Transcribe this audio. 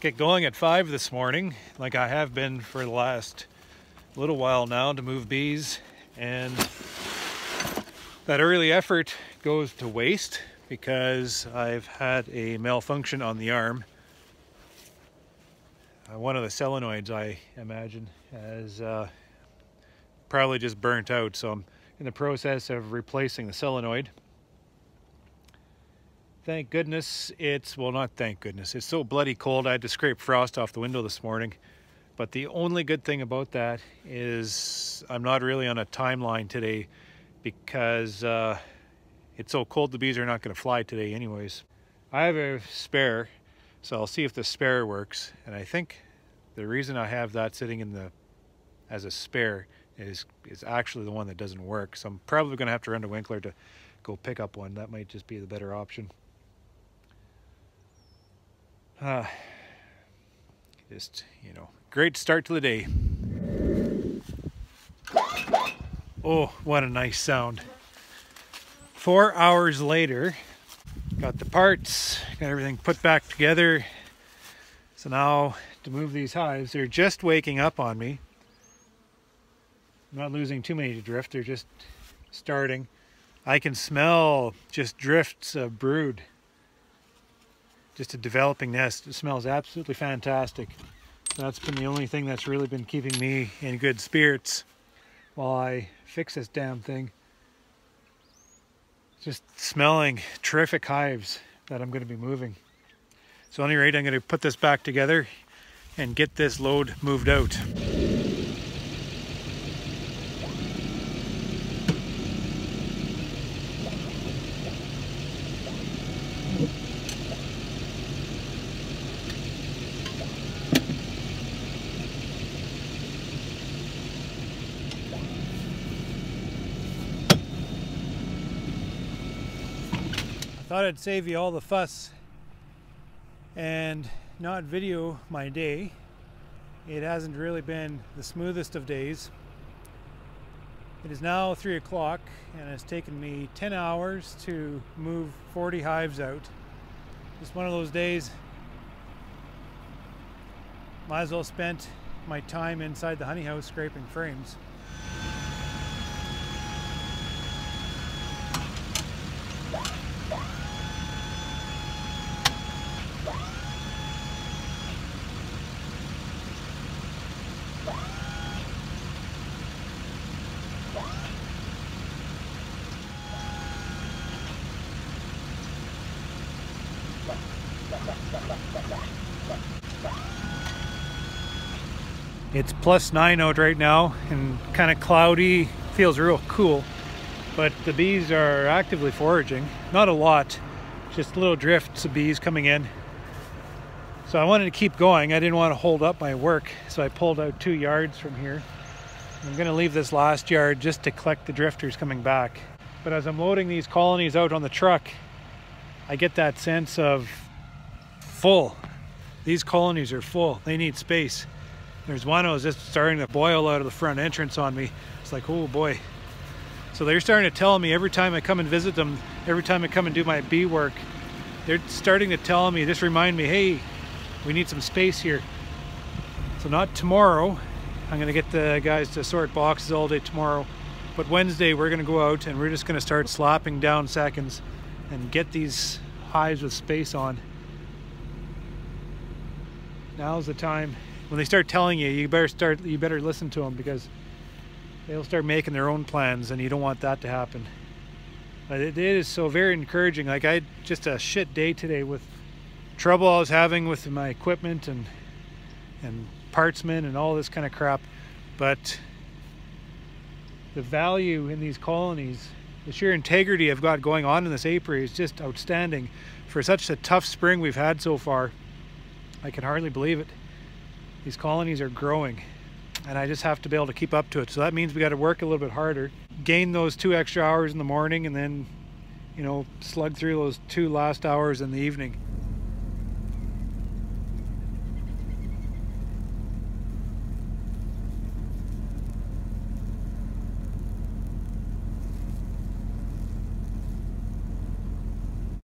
get going at 5 this morning, like I have been for the last little while now to move bees. And that early effort goes to waste because I've had a malfunction on the arm. Uh, one of the solenoids, I imagine, has uh, probably just burnt out. So I'm in the process of replacing the solenoid. Thank goodness it's, well, not thank goodness, it's so bloody cold. I had to scrape frost off the window this morning. But the only good thing about that is I'm not really on a timeline today because uh, it's so cold the bees are not going to fly today anyways. I have a spare, so I'll see if the spare works. And I think the reason I have that sitting in the as a spare is is actually the one that doesn't work. So I'm probably going to have to run to Winkler to go pick up one. That might just be the better option. Uh, just, you know, great start to the day. Oh, what a nice sound. Four hours later, got the parts, got everything put back together. So now to move these hives, they're just waking up on me. I'm not losing too many to drift, they're just starting. I can smell just drifts of brood just a developing nest. It smells absolutely fantastic. That's been the only thing that's really been keeping me in good spirits while I fix this damn thing. Just smelling terrific hives that I'm going to be moving. So at any rate, I'm going to put this back together and get this load moved out. Thought I'd save you all the fuss and not video my day. It hasn't really been the smoothest of days. It is now 3 o'clock and it's taken me 10 hours to move 40 hives out. Just one of those days. Might as well spent my time inside the honey house scraping frames. It's plus nine out right now and kind of cloudy, feels real cool. But the bees are actively foraging. Not a lot, just little drifts of bees coming in. So I wanted to keep going. I didn't want to hold up my work, so I pulled out two yards from here. I'm gonna leave this last yard just to collect the drifters coming back. But as I'm loading these colonies out on the truck, I get that sense of full. These colonies are full, they need space. There's one that was just starting to boil out of the front entrance on me. It's like, oh boy. So they're starting to tell me every time I come and visit them, every time I come and do my bee work, they're starting to tell me, just remind me, hey, we need some space here. So not tomorrow. I'm gonna get the guys to sort boxes all day tomorrow. But Wednesday we're gonna go out and we're just gonna start slapping down seconds and get these hives with space on. Now's the time when they start telling you, you better start, you better listen to them because they'll start making their own plans, and you don't want that to happen. But it, is so very encouraging. Like I just a shit day today with trouble I was having with my equipment and and partsmen and all this kind of crap. But the value in these colonies, the sheer integrity I've got going on in this apiary is just outstanding. For such a tough spring we've had so far, I can hardly believe it these colonies are growing and I just have to be able to keep up to it. So that means we got to work a little bit harder, gain those two extra hours in the morning and then, you know, slug through those two last hours in the evening.